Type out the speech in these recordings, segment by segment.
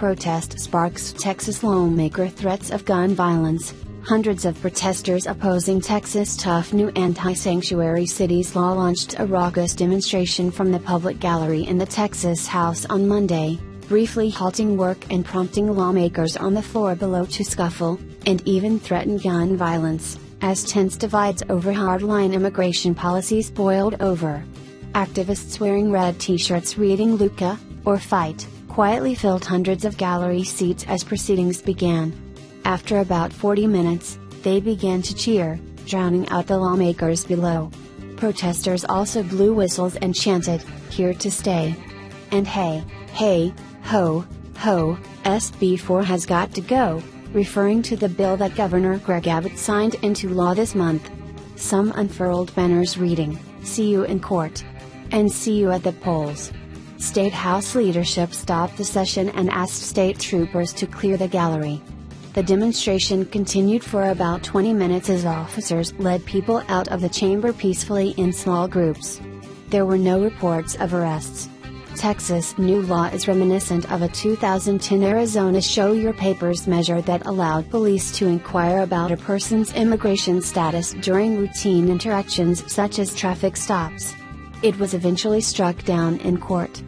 protest sparks Texas lawmaker threats of gun violence. Hundreds of protesters opposing Texas' tough new anti sanctuary cities law launched a raucous demonstration from the public gallery in the Texas House on Monday, briefly halting work and prompting lawmakers on the floor below to scuffle, and even threaten gun violence, as tense divides over hardline immigration policies boiled over. Activists wearing red t shirts reading Lucha, or Fight, quietly filled hundreds of gallery seats as proceedings began. After about 40 minutes, they began to cheer, drowning out the lawmakers below. Protesters also blew whistles and chanted, Here to stay. And hey, hey, Ho, ho, SB 4 has got to go, referring to the bill that Governor Greg Abbott signed into law this month. Some unfurled banners reading, See you in court. And see you at the polls. State House leadership stopped the session and asked state troopers to clear the gallery. The demonstration continued for about 20 minutes as officers led people out of the chamber peacefully in small groups. There were no reports of arrests. Texas new law is reminiscent of a 2010 Arizona Show Your Papers measure that allowed police to inquire about a person's immigration status during routine interactions such as traffic stops. It was eventually struck down in court.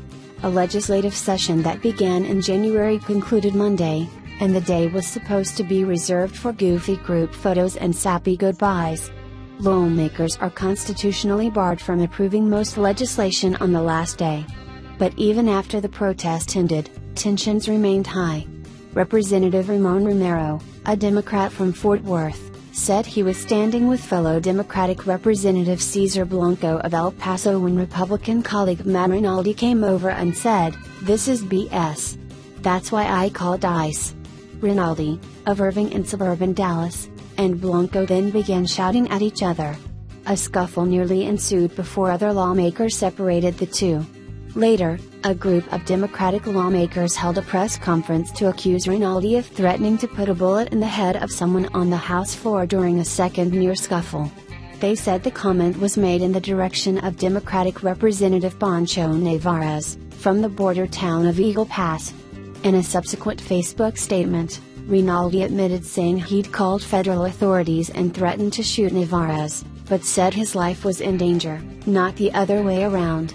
A legislative session that began in January concluded Monday, and the day was supposed to be reserved for goofy group photos and sappy goodbyes. Lawmakers are constitutionally barred from approving most legislation on the last day. But even after the protest ended, tensions remained high. Representative Ramon Romero, a Democrat from Fort Worth, said he was standing with fellow Democratic Representative Cesar Blanco of El Paso when Republican colleague Matt Rinaldi came over and said, This is BS. That's why I called ICE. Rinaldi, of Irving in suburban Dallas, and Blanco then began shouting at each other. A scuffle nearly ensued before other lawmakers separated the two. Later, a group of Democratic lawmakers held a press conference to accuse Rinaldi of threatening to put a bullet in the head of someone on the House floor during a second near scuffle. They said the comment was made in the direction of Democratic Representative Pancho Nevarez, from the border town of Eagle Pass. In a subsequent Facebook statement, Rinaldi admitted saying he'd called federal authorities and threatened to shoot Nevarez, but said his life was in danger, not the other way around.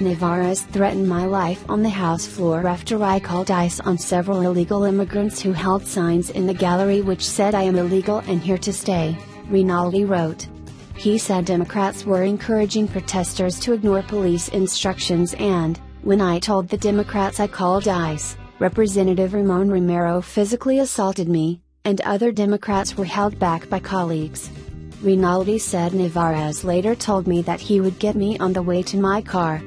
Nevarez threatened my life on the House floor after I called ICE on several illegal immigrants who held signs in the gallery which said I am illegal and here to stay, Rinaldi wrote. He said Democrats were encouraging protesters to ignore police instructions and, when I told the Democrats I called ICE, Representative Ramon Romero physically assaulted me, and other Democrats were held back by colleagues. Rinaldi said Nevarez later told me that he would get me on the way to my car,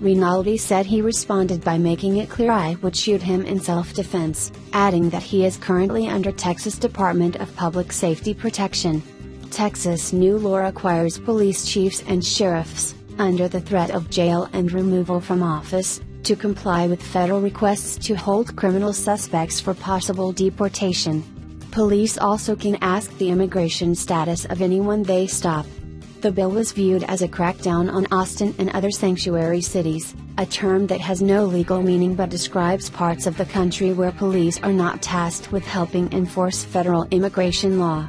Rinaldi said he responded by making it clear I would shoot him in self-defense, adding that he is currently under Texas Department of Public Safety protection. Texas new law requires police chiefs and sheriffs, under the threat of jail and removal from office, to comply with federal requests to hold criminal suspects for possible deportation. Police also can ask the immigration status of anyone they stop. The bill was viewed as a crackdown on Austin and other sanctuary cities, a term that has no legal meaning but describes parts of the country where police are not tasked with helping enforce federal immigration law.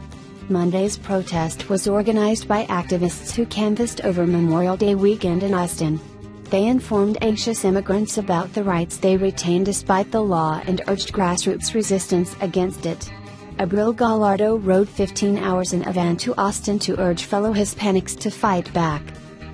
Monday's protest was organized by activists who canvassed over Memorial Day weekend in Austin. They informed anxious immigrants about the rights they retain despite the law and urged grassroots resistance against it. Abril Gallardo rode 15 hours in a van to Austin to urge fellow Hispanics to fight back.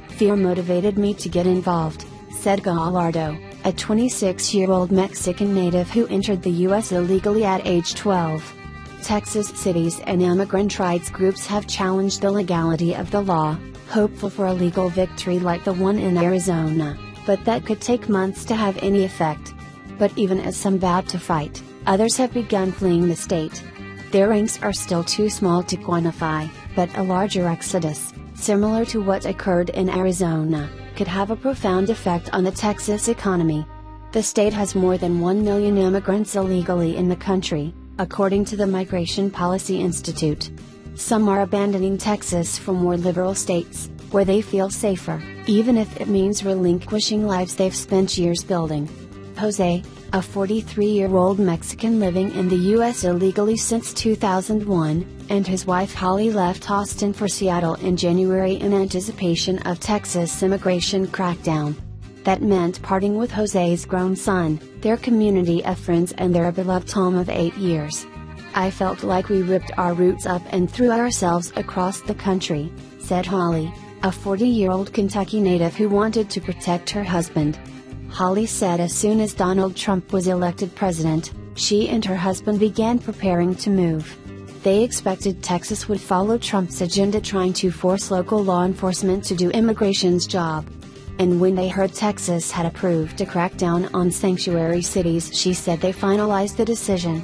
Fear motivated me to get involved, said Gallardo, a 26 year old Mexican native who entered the U.S. illegally at age 12. Texas cities and immigrant rights groups have challenged the legality of the law, hopeful for a legal victory like the one in Arizona, but that could take months to have any effect. But even as some vowed to fight, others have begun fleeing the state. Their ranks are still too small to quantify, but a larger exodus, similar to what occurred in Arizona, could have a profound effect on the Texas economy. The state has more than 1 million immigrants illegally in the country, according to the Migration Policy Institute. Some are abandoning Texas for more liberal states, where they feel safer, even if it means relinquishing lives they've spent years building. Jose, a 43 year old Mexican living in the U.S. illegally since 2001, and his wife Holly left Austin for Seattle in January in anticipation of Texas immigration crackdown. That meant parting with Jose's grown son, their community of friends, and their beloved home of eight years. I felt like we ripped our roots up and threw ourselves across the country, said Holly, a 40 year old Kentucky native who wanted to protect her husband. Holly said as soon as Donald Trump was elected president, she and her husband began preparing to move. They expected Texas would follow Trump's agenda trying to force local law enforcement to do immigration's job. And when they heard Texas had approved a crackdown on sanctuary cities, she said they finalized the decision.